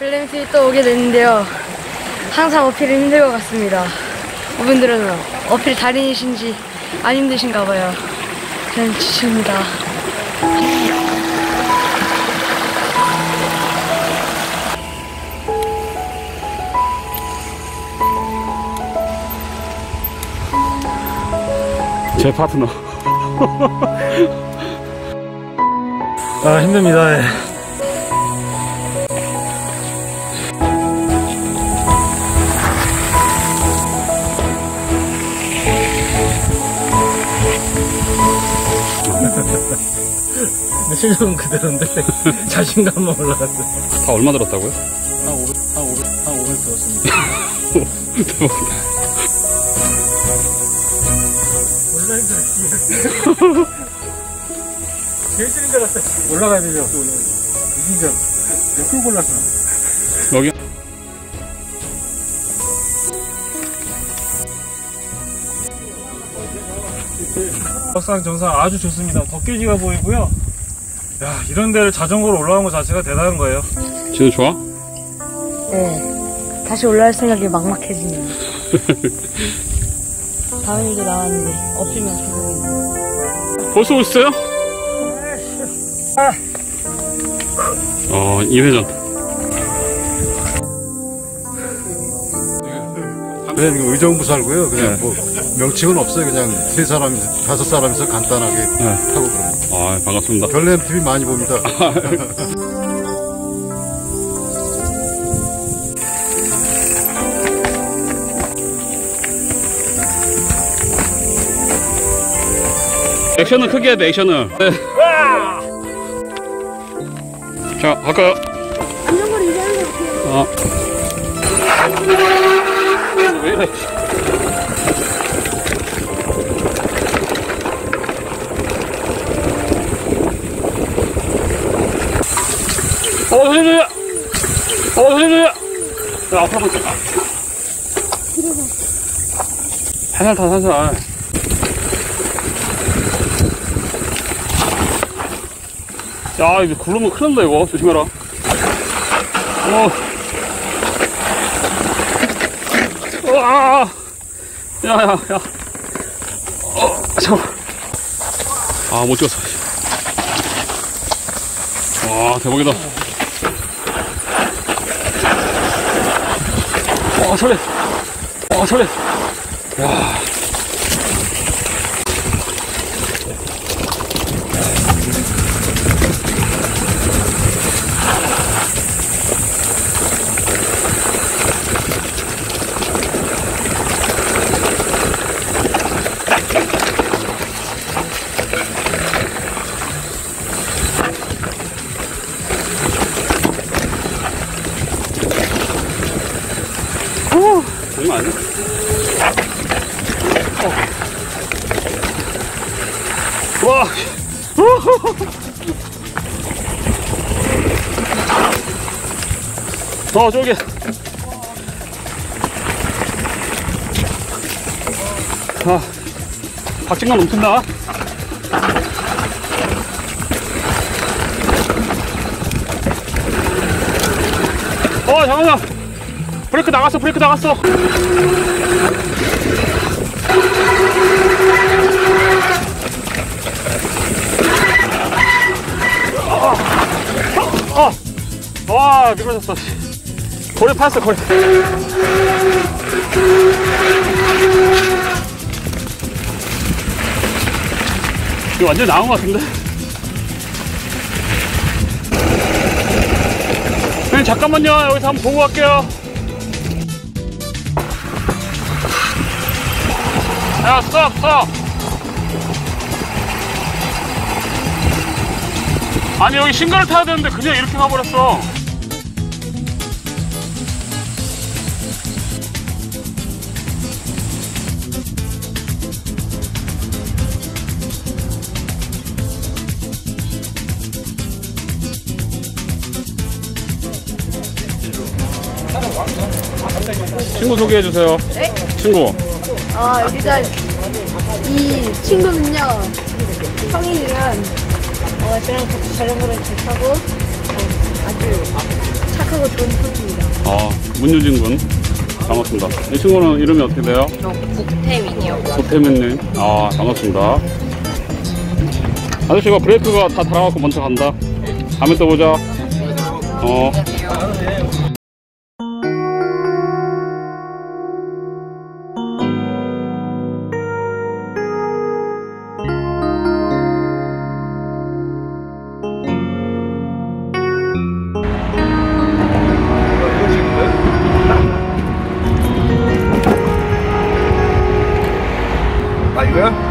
블랙TV 또 오게 됐는데요. 항상 어필은 힘들 것 같습니다. 이분들은 어필 달인이신지 안 힘드신가 봐요. 저는 지칩니다. 제 파트너. 아 힘듭니다. 근데 실력은 그대로인데 자신감만 올라갔어요. 다 얼마 들었다고요? 한 500, 한 500, 한 500 들었습니다. 대박이다. 몰라 힘들어. 제일 힘든 줄 알았어. 올라가야 되죠. 진짜 몇골 골랐어. 여기 석산 정상 아주 좋습니다. 덕계지가 보이고요. 야 이런 데를 자전거로 올라온 것 자체가 대단한 거예요. 진우 좋아? 네. 다시 올라갈 생각이 막막해지네요. 다음 일도 나왔는데 어필만 계속이네요. 벌써 오셨어요? 어, 2회전. 네, 이거 의정부 살고요. 그냥 뭐 명칭은 없어요. 그냥 세 사람, 다섯 사람이서 간단하게 타고 그래요. 아, 반갑습니다. 별내M TV 많이 봅니다. 액션은 크게 해야 돼, 액션을. 네. 자, 갈까요? 안전거리 유지하는 것 같아요. 어. 왜 이래? 어, 선생님! 어, 선생님! 야, 앞으로 볼게. 살살 타, 살살. 야, 이거 굴르면 큰일 난다, 이거. 조심해라. 어. 와! 야, 야, 야. 어, 잠깐. 아, 못 찍었어. 와, 대박이다. 와, 설레. 와, 설레. 와. 와. 어, 저기. 아, 박진감 넘친다. 어, 잠깐만. 브레이크 나갔어, 브레이크 나갔어. 어, 어. 와, 미끄러졌어. 씨. 고래 파였어, 고래. 이거 완전 나온 것 같은데? 네, 잠깐만요. 여기서 한번 보고 갈게요. 야, 스톱, 스톱. 아니, 여기 신가를 타야 되는데 그냥 이렇게 가버렸어. 친구 소개해 주세요. 네? 친구. 아, 일단 이 친구는요, 형이랑 어, 저랑 같이 자전거를 잘 타고 어, 아주 착하고 좋은 아, 문유진 군. 반갑습니다. 이 친구는 이름이 어떻게 돼요? 저 국태민이요. 조태민님. 아, 반갑습니다. 아저씨가 브레이크가 다 달아갖고 먼저 간다. 다음에 또 보자. 어.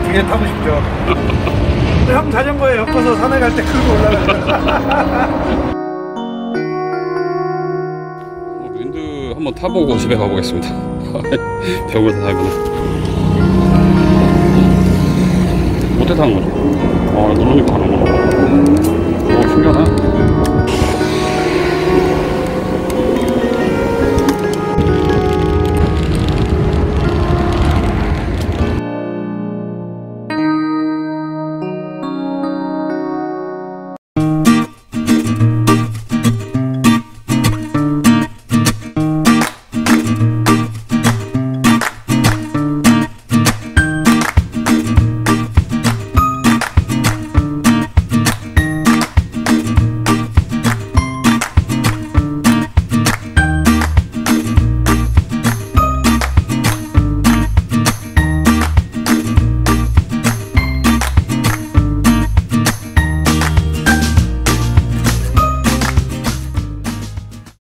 이거요? 뒤에 타고 싶죠. 형 자전거에 엮어서 산에 갈 때 끌고 올라가요. 어, 윈드 한번 타보고 집에 가보겠습니다. 벽을 다 달구나. 못해 타는 거죠? 어, 누르니까 하는 거.